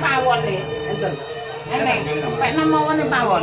pawon nih. Enten. Enek. Pek nomor ini pawon.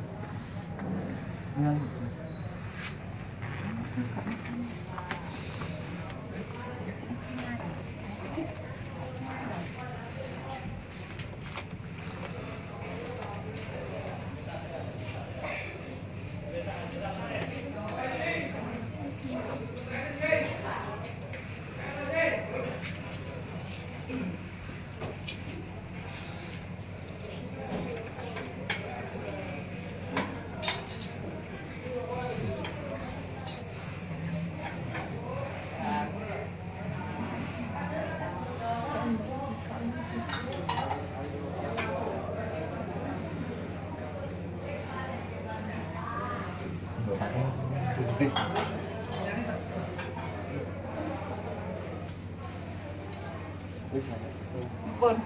Yeah. Bueno.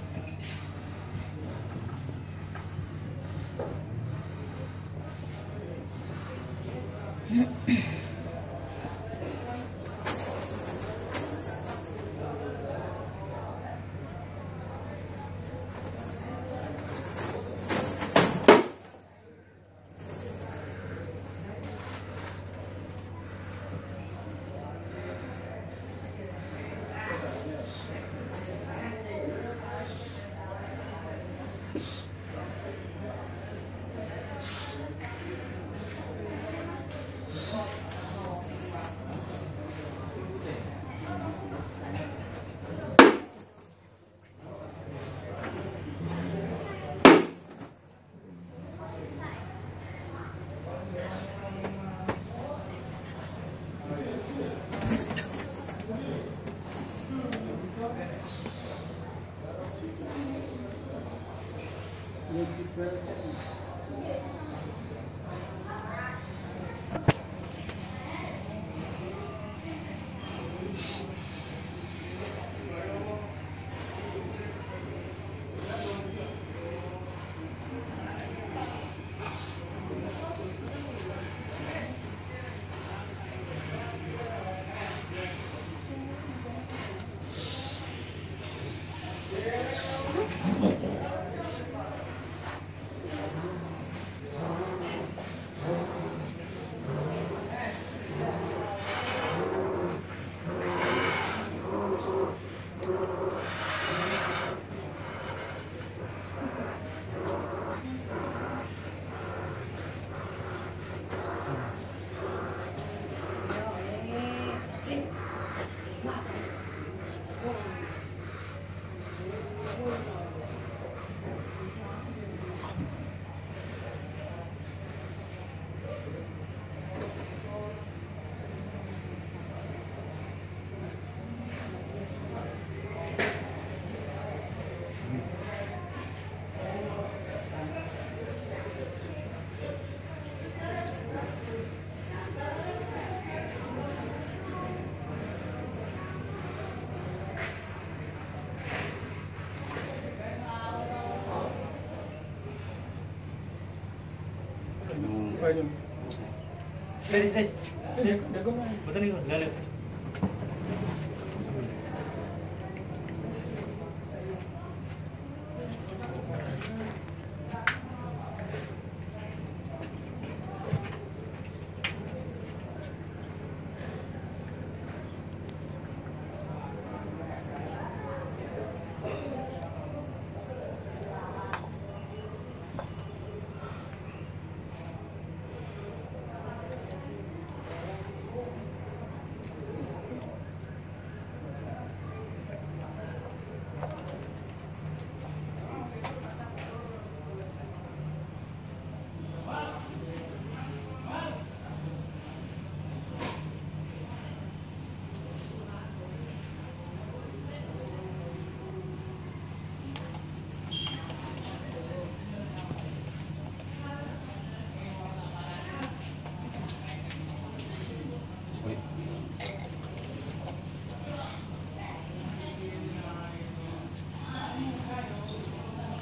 देखो पता नहीं ले ले